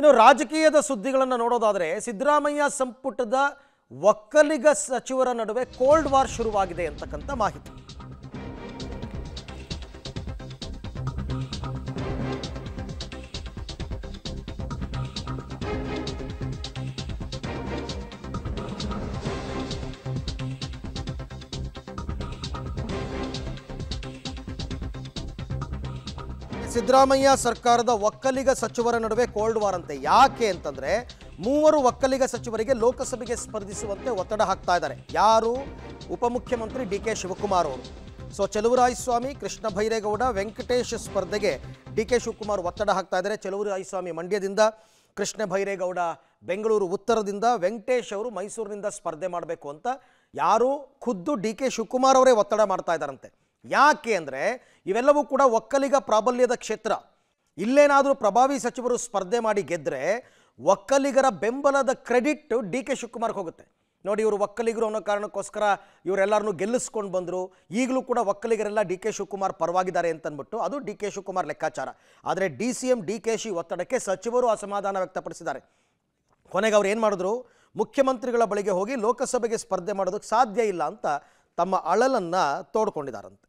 ಇನ್ನು ರಾಜಕೀಯದ ಸುದ್ದಿಗಳನ್ನು ನೋಡೋದಾದರೆ ಸಿದ್ದರಾಮಯ್ಯ ಸಂಪುಟದ ಒಕ್ಕಲಿಗ ಸಚಿವರ ನಡುವೆ ಕೋಲ್ಡ್ ವಾರ್ ಶುರುವಾಗಿದೆ ಅಂತಕ್ಕಂಥ ಮಾಹಿತಿ. ಸಿದ್ದರಾಮಯ್ಯ ಸರ್ಕಾರದ ಒಕ್ಕಲಿಗ ಸಚಿವರ ನಡುವೆ ಕೋಲ್ಡ್ ವಾರ್ ಅಂತೆ. ಯಾಕೆ ಅಂತಂದ್ರೆ ಮೂವರು ಒಕ್ಕಲಿಗ ಸಚಿವರಿಗೆ ಲೋಕಸಭೆಗೆ ಸ್ಪರ್ಧಿಸುವಂತೆ ಒತ್ತಡ ಹಾಕ್ತಾ ಇದ್ದಾರೆ. ಯಾರು? ಉಪಮುಖ್ಯಮಂತ್ರಿ ಡಿ ಕೆ ಶಿವಕುಮಾರ್ ಅವರು. ಸೊ ಸ್ವಾಮಿ, ಕೃಷ್ಣ ಭೈರೇಗೌಡ, ವೆಂಕಟೇಶ್ ಸ್ಪರ್ಧೆಗೆ ಡಿ ಕೆ ಶಿವಕುಮಾರ್ ಒತ್ತಡ ಹಾಕ್ತಾ ಇದ್ದಾರೆ. ಸ್ವಾಮಿ ಮಂಡ್ಯದಿಂದ, ಕೃಷ್ಣ ಭೈರೇಗೌಡ ಬೆಂಗಳೂರು ಉತ್ತರದಿಂದ, ವೆಂಕಟೇಶ್ ಅವರು ಮೈಸೂರಿನಿಂದ ಸ್ಪರ್ಧೆ ಮಾಡಬೇಕು ಅಂತ ಯಾರು? ಖುದ್ದು ಡಿ ಕೆ ಶಿವಕುಮಾರ್ ಅವರೇ ಒತ್ತಡ ಮಾಡ್ತಾ ಇದ್ದಾರಂತೆ. ಯಾಕೆ ಅಂದರೆ ಇವೆಲ್ಲವೂ ಕೂಡ ಒಕ್ಕಲಿಗ ಪ್ರಾಬಲ್ಯದ ಕ್ಷೇತ್ರ. ಇಲ್ಲೇನಾದರೂ ಪ್ರಭಾವಿ ಸಚಿವರು ಸ್ಪರ್ಧೆ ಮಾಡಿ ಗೆದ್ದರೆ ಒಕ್ಕಲಿಗರ ಬೆಂಬಲದ ಕ್ರೆಡಿಟ್ ಡಿ ಕೆ ಶಿವಕುಮಾರ್ಗೆ ಹೋಗುತ್ತೆ. ನೋಡಿ ಇವರು ಒಕ್ಕಲಿಗರು ಅನ್ನೋ ಕಾರಣಕ್ಕೋಸ್ಕರ ಇವರೆಲ್ಲರನ್ನೂ ಗೆಲ್ಲಿಸ್ಕೊಂಡು ಬಂದರು. ಈಗಲೂ ಕೂಡ ಒಕ್ಕಲಿಗರೆಲ್ಲ ಡಿ ಕೆ ಶಿವಕುಮಾರ್ ಪರವಾಗಿದ್ದಾರೆ ಅಂತಂದ್ಬಿಟ್ಟು ಅದು ಡಿ ಕೆ ಶಿವಕುಮಾರ್ ಲೆಕ್ಕಾಚಾರ. ಆದರೆ D C M, D K she ಒತ್ತಡಕ್ಕೆ ಸಚಿವರು ಅಸಮಾಧಾನ ವ್ಯಕ್ತಪಡಿಸಿದ್ದಾರೆ. ಕೊನೆಗೆ ಅವ್ರು ಏನು ಮಾಡಿದ್ರು? ಮುಖ್ಯಮಂತ್ರಿಗಳ ಬಳಿಗೆ ಹೋಗಿ ಲೋಕಸಭೆಗೆ ಸ್ಪರ್ಧೆ ಮಾಡೋದಕ್ಕೆ ಸಾಧ್ಯ ಇಲ್ಲ ಅಂತ ತಮ್ಮ ಅಳಲನ್ನು ತೋಡ್ಕೊಂಡಿದ್ದಾರಂತೆ.